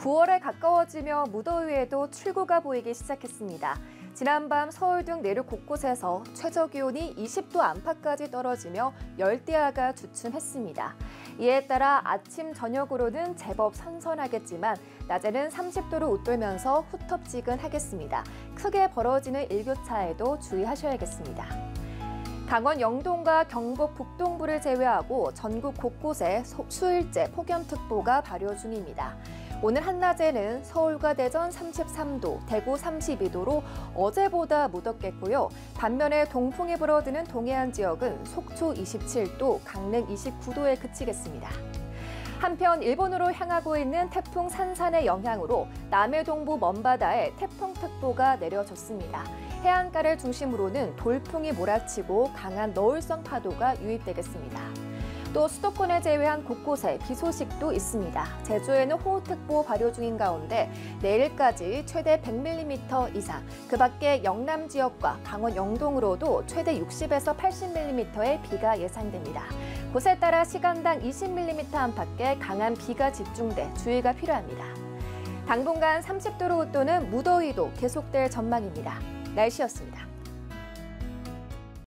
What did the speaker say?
9월에 가까워지며 무더위에도 출구가 보이기 시작했습니다. 지난밤 서울 등 내륙 곳곳에서 최저 기온이 20도 안팎까지 떨어지며 열대야가 주춤했습니다. 이에 따라 아침, 저녁으로는 제법 선선하겠지만 낮에는 30도를 웃돌면서 후텁지근하겠습니다. 크게 벌어지는 일교차에도 주의하셔야겠습니다. 강원 영동과 경북 북동부를 제외하고 전국 곳곳에 수일제 폭염특보가 발효 중입니다. 오늘 한낮에는 서울과 대전 33도, 대구 32도로 어제보다 무덥겠고요. 반면에 동풍이 불어드는 동해안 지역은 속초 27도, 강릉 29도에 그치겠습니다. 한편 일본으로 향하고 있는 태풍 산산의 영향으로 남해 동부 먼바다에 태풍특보가 내려졌습니다. 해안가를 중심으로는 돌풍이 몰아치고 강한 너울성 파도가 유입되겠습니다. 또 수도권을 제외한 곳곳에 비 소식도 있습니다. 제주에는 호우특보 발효 중인 가운데 내일까지 최대 100mm 이상, 그 밖에 영남 지역과 강원 영동으로도 최대 60에서 80mm의 비가 예상됩니다. 곳에 따라 시간당 20mm 안팎의 강한 비가 집중돼 주의가 필요합니다. 당분간 30도로 웃도는 무더위도 계속될 전망입니다. 날씨였습니다.